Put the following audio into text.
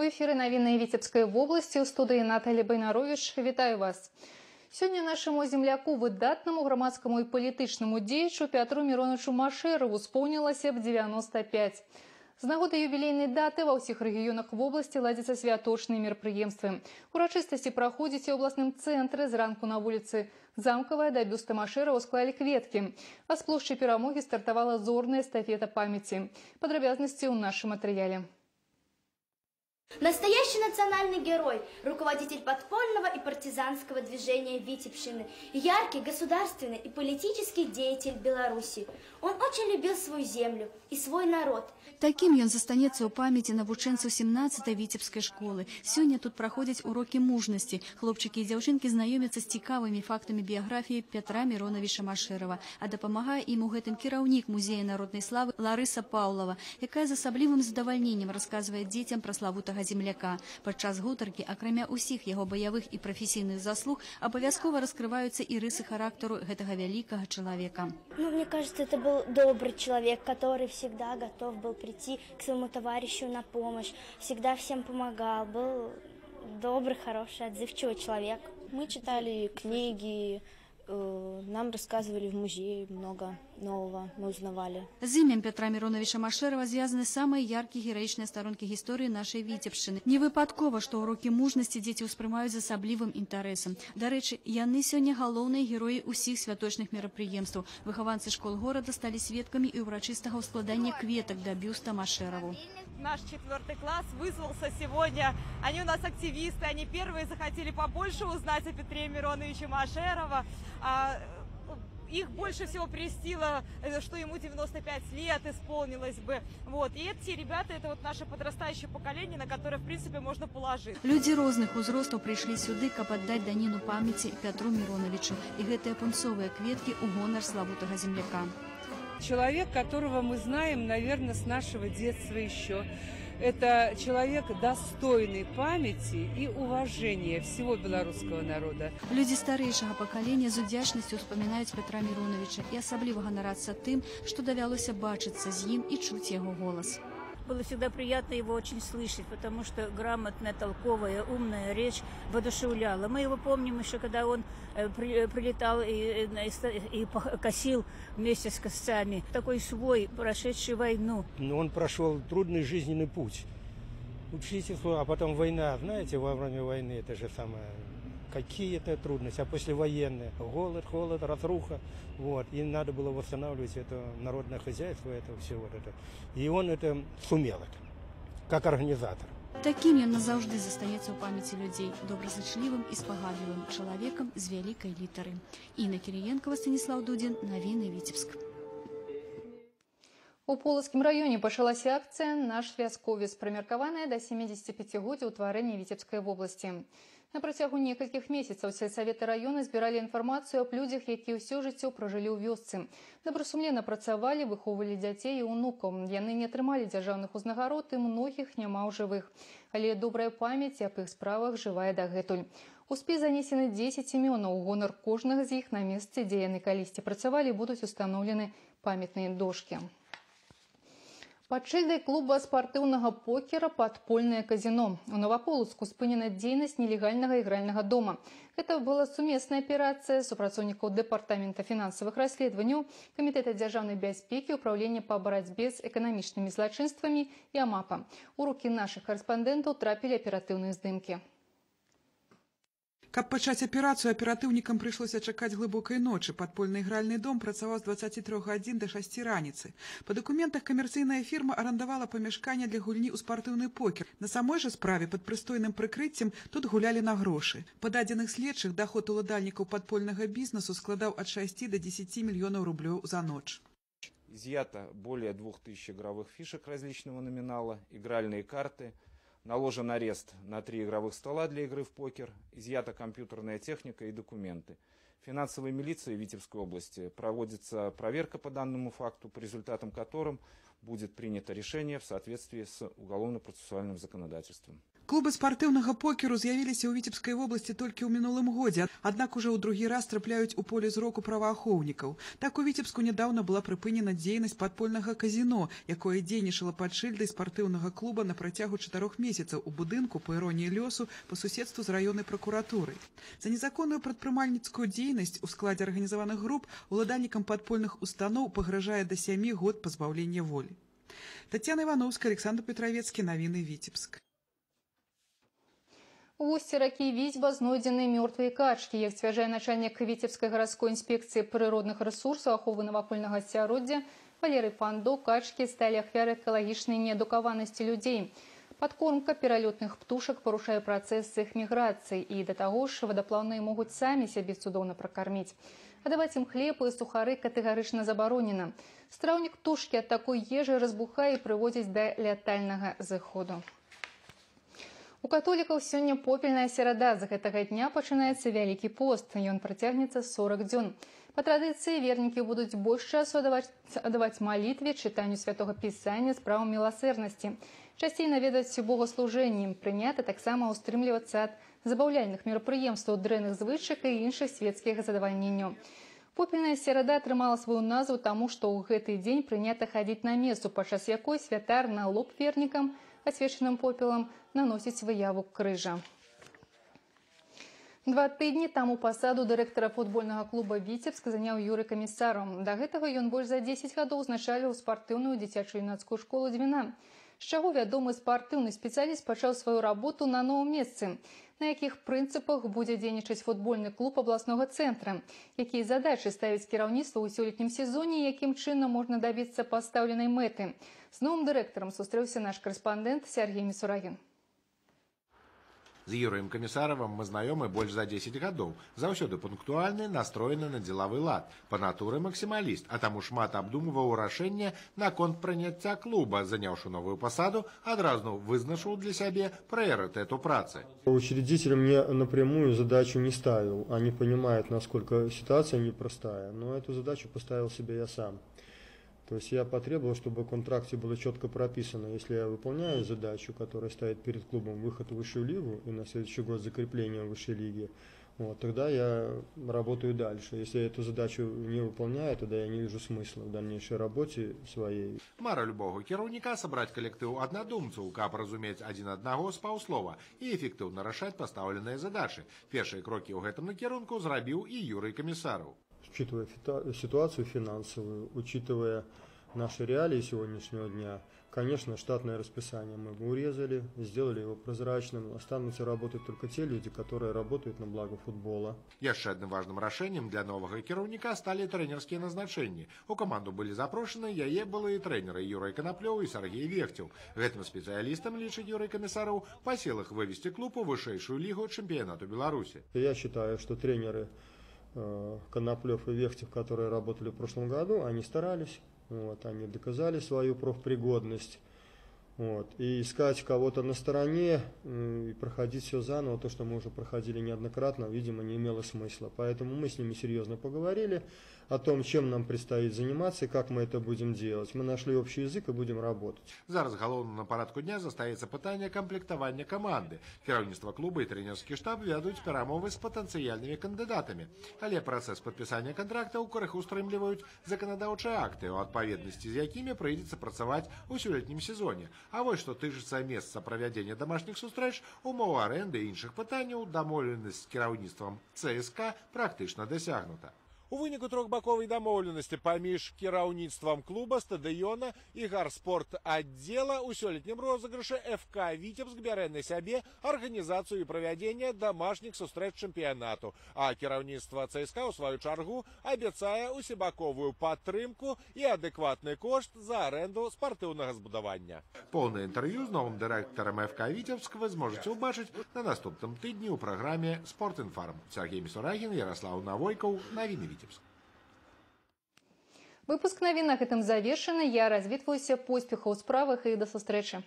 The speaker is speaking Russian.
У эфіры навіны віцебскай вобласці ў студыі Наталі Байнаровіч вітаю вас. Сёння нашаму земляку выдатнаму грамадскаму і палітычнаму дзеячу Пятру Міроновичу Машэраву споўнілася б 95. З нагоды юбілейнай даты ва ўсіх рэгіёнах вобласці ладзяцца святочныя мерапрыемствы. Урачыстасці праходзіць у абласным цэнтры зранку на вуліцы замкавая да бюста Машэрава склалі кветкі. А з плошчы перамогі стартавала зорная эстафета памяці. Падрабязнасці ў нашым матэрыяле. Настоящий национальный герой, руководитель подпольного и партизанского движения Витебщины, яркий государственный и политический деятель Беларуси. Он очень любил свою землю и свой народ. Таким ён застанецца ў памяці навучэнцаў 17-й віцебскай школы. Сёння тут праходзяць урокі мужнасці. Хлопчыкі і дзяўчынкі знаёмяцца з цікавымі фактамі біяграфіі Пятра Міронавіча Машэрава, а дапамагае ім у гэтым кіраўнік музея народнай славы Ларыса Паўлава, якая з асаблівым задавальненнем расказвае дзецям пра славутага земляка. Падчас гутаркі, акрамя ўсіх яго баявых і прафесійных заслуг, абавязкова раскрываюцца і рысы характару гэтага вялікага чалавека. Ну, мне кажется, это был добрый человек, который всегда готов был прийти к своему товарищу на помощь, всегда всем помогал, был добрый, хороший, отзывчивый человек. Мы читали книги, э, нам рассказывали в музее много нового, мы узнавали. З імем Петра Міроновича Машэрава звязаны самыя яркія гераічныя старонкі гісторыі нашай віцебшчыны. Не выпадкова, што ўрокі мужнасці дзеці ўспрымаюць з асаблівым інтарэсам. Дарэчы, яны сёння галоўныя героі ўсіх святочных мерапрыемстваў. Выхаванцы школ горада сталі сведкамі і ўрачыстага ўскладання кветак да бюста Машэраву. Наш четвертый класс вызвался сегодня. Они у нас активисты, они первые захотели побольше узнать о Петре Мироновиче Машерова. А, их больше всего престило, э, что ему 95 лет исполнилось бы. Вот. И эти ребята, это вот наше подрастающее поколение, на которое, в принципе, можно положить. Людзі розных узростаў прыйшлі сюды, каб аддаць даніну памяці Пятру Міроновичу і гэтыя пунцовыя кветкі ў гонар славутага земляка. Человек, которого мы знаем, наверное, с нашего детства еще. Это человек достойный памяти и уважения всего белорусского народа. Людзі старэйшага пакалення з удзячнасцю ўспамінаюць Петра Міроновича і асабліва ганарацца тым, што давялося бачыцца з ім і чуць яго голас. Было всегда приятно его очень слышать, потому что грамотная, толковая, умная речь воодушевляла. Мы его помним еще, когда он э, при, э, прилетал и, и, и косил вместе с косцами. Такой свой, прошедший войну. Но он прошел трудный жизненный путь. Учительство, а потом война. Знаете, во время войны это же самое какие это трудности, а послевоенные, голод, холод, разруха, вот, и надо было восстанавливать это народное хозяйство, это все вот это. И он это сумел, это, как организатор. Такім ён назаўжды застанецца ў памяці людзей добразычлівым і спагадлівым чалавекам з вялікай літары. Інна Кіріенкова Станіслав Дудзін, навіны Віцебск. У полацкім раёне пачалася акцыя наш вясковец прымеркаваная да 75годдзя ўтварэння віцебскай вобласці. На працягу некалькіх месяцаў сельсаветы раёна збіралі інфармацыю аб людзях, якія ўсё жыццё пражылі ў вёсцы. Добрасумлена працавалі, выхоўвалі дзяцей і ўнукаў. Яны не атрымалі дзяржаўных узнагарод і многіх няма ў жывых. Але добрая памяць аб іх справах жывая дагэтуль. У спіс занесены 10 імёнаў у гонар кожнага з іх на месцы, дзе яны калісьці працавалі, будуць устаноўлены памятныя дошкі. Шыльдай клуба спартыўнага покера падпольнае казино. У Новаполацку спынена дзейнасць нелегальнага ігральнага дома. Гэта была сумесная аперацыя супрацоўнікаў дэпартамента фінансавых расследаванняў, камітэта дзяржаўнай бяспекі, управлення па барацьбе з эканамічнымі злачынствамі і амапа. У рукі нашых карэспандэнтаў трапілі аператыўныя здымкі. Каб пачаць аперацыю аператыўнікам прыйшлося чакаць глыбокай ночы. Падпольны ігральны дом працаваў з 23 гадзін да 6 раніцы. Па дакументах камерцыйная фірма арандавала памяшканне для гульні ў спартыўны покер. На самой жа справе пад прыстойным прыкрыццем тут гулялі на грошы. Па дадзеных следчых даход уладальнікаў падпольнага бізнесу складаў ад 6 до 10 мільёнаў рублёў за ноч. Изъято более 2000 игровых фишек различного номинала, игральные карты – Наложен арест на три игровых стола для игры в покер, изъята компьютерная техника и документы. Финансовой милицией Витебской области проводится проверка по данному факту, по результатам которым будет принято решение в соответствии с уголовно-процессуальным законодательством. Клубы спартыўнага покеру з'явіліся ў віцебскай вобласці толькі ў мінулым годзе, аднак уже ў другі раз трапляюць у поле зроку праваахоўнікаў. Так у віцебску нядаўна была прыпынена дзейнасць падпольнага казіно, якое дзейнічала пад шыльдай спартыўнага клуба на працягу чатырох месяцаў у будынку по іроніі лёсу па суседству з раённай пракуратурай. За незаконную прадпрымальніцкую дзейнасць у складзе арганізаваных груп уладальнікам падпольных устаноў пагражае да сямі год пазбаўлення волі. Татьяна Ивановская, Александр Петровецкий, Новины Витебск. Вусці ракі віцьба знойдзены мёртвыя качкі, як сцвярджае начальнік віцебскай гарадской інспекцыі прыродных рэсурсаў аховы навакольнага асяроддзя Валерый Пандо качкі сталі ахвяры экалагічнай неадукаванасці людзей. Падкормка пералётных птушак парушае працэс іх міграцыі і да таго ж вадаплаўныя могуць самі сябе цудоўна пракарміць. Адаваць ім хлеб і сухары катэгарычна забаронена. Страўнік птушкі ад такой ежы разбухае і прыводзіць да лятальнага зыходу. У католікаў сёння попельная серада з гэтага дня пачынаецца вялікі пост. Ён працягнецца 40 дзён. Па традыцыі вернікі будуць больш часу адаваць, адаваць малітве, чытанню святого пісання справам міласэрнасці. Часцей наведаць богаслужэнні. Прынята таксама ўстрымлівацца ад забаўляльных мерапрыемстваў дрэнных звычак і іншых светскіх задавальненняў. Попельная серада атрымала сваю назву таму, што ў гэты дзень прынята хадзіць на месцу, падчас якой святар на лоб вернікам – освеченным попелом, наносіць выяву крыжа. Два тыдні таму пасаду дырэктара футбольнага клуба віцебск заняў юры камісарам. Да гэтага ён больш за 10 гадоў узначаліў спартыўную дзіцячую юнацкую школу дзвіна. З чаго вядомы спартыўны спецыяліст пачаў сваю работу на новым месцы, На якіх прынцыпах будзе дзейнічаць футбольны клуб абласнога цэнтра, якія задачы ставіць кіраўніцтва ў сёлетнім сезоне, якім чынам можна дабіцца пастаўленай мэты. З новым дырэктарам сустрэўся наш карэспандэнт Сергей Місурагін. З Юрыем камісаравым мы знаёмы больш за 10 гадоў. Заўсёды пунктуальны, настроены на дзелавы лад. Па натуры максімаліст, а таму шмат абдумваў рашэнне наконт прыняцця клуба, заняўшы новую пасаду, адразу вызначыў для сябе прыярытэту працы. Учредитель мне напрямую задачу не ставил. Они понимают, насколько ситуация непростая, но эту задачу поставил себе я сам. То есть я потребовал, чтобы в контракте было четко прописано, если я выполняю задачу, которая стоит перед клубом, выход в высшую лигу и на следующий год закрепление в высшей лиге, вот, тогда я работаю дальше. Если я эту задачу не выполняю, тогда я не вижу смысла в дальнейшей работе своей. Мара любого кіраўніка сабраць калектыў аднадумцаў, каб разумець адзін аднаго з паўслова і эфектыўна рашаць пастаўленыя задачы. Першыя крокі ў гэтым накірунку зрабіў і Юрый камісараў учитывая ситуацию финансовую, учитывая наши реалии сегодняшнего дня, конечно, штатное расписание мы бы урезали, сделали его прозрачным. Останутся работать только те люди, которые работают на благо футбола. Яшчэ адным важным рашэннем для новага кіраўніка сталі трэнерскія назначэнні. У каманду былі запрошаны яе былыя трэнеры Юрай Канаплёў і Сергей Вехцеў. Гэтым спецыялістам лічыць Юрый Камісараў па сілах вывесці клуб у вышэйшую лігу чэмпіянату Беларусі. Я считаю, что тренеры Э, Коноплев и Вехтев, которые работали в прошлом году, они старались, вот, они доказали свою профпригодность. Вот, и искать кого-то на стороне и проходить все заново, то, что мы уже проходили неоднократно, видимо, не имело смысла. Поэтому мы с ними серьезно поговорили о том, чем нам предстоит заниматься и как мы это будем делать. Мы нашли общий язык и будем работать. Зараз галоўным на парадку дня застаецца пытанне камплектавання каманды. Кіраўніцтва клуба і трэнерскі штаб вядуць перамовы з патэнцыяльнымі кандыдатамі. Але працэс падпісання кантрактаў крыху стрымліваюць заканадаўчыя акты, у адпаведнасці з якімі прыйдзецца працаваць у сёлетнім сезоне. А вось што тычыцца месца правядзення дамашніх сустрэч, умовы арэнды і іншых пытанняў дамоўленасць з кіраўніцтвам ЦСК практычна дасягнута. У выніку трохбаковай дамоўленасці паміж кіраўніцтвам клуба стадыёна і гарспорт аддзела ў сёлетнім розыгрышы ФК віцебск бярэ на сябе арганізацыю і правядзення дамашніх сустрэч чэмпіянату а кіраўніцтва цска ў сваю чаргу абяцае усебаковую падтрымку і адэкватны кошт за аренду спартыўнага збудавання поўнае інтэрв'ю з новым дырэктарам ФК віцебск вы зможаце ўбачыць на наступным тыдні ў праграме спортинфарм Сергей Місурагін Ярослав Навойкаў навіны Витебск. Выпуск навін на гэтым завершаны. Я развітваюся поспехаў у справах і да сустрэчы.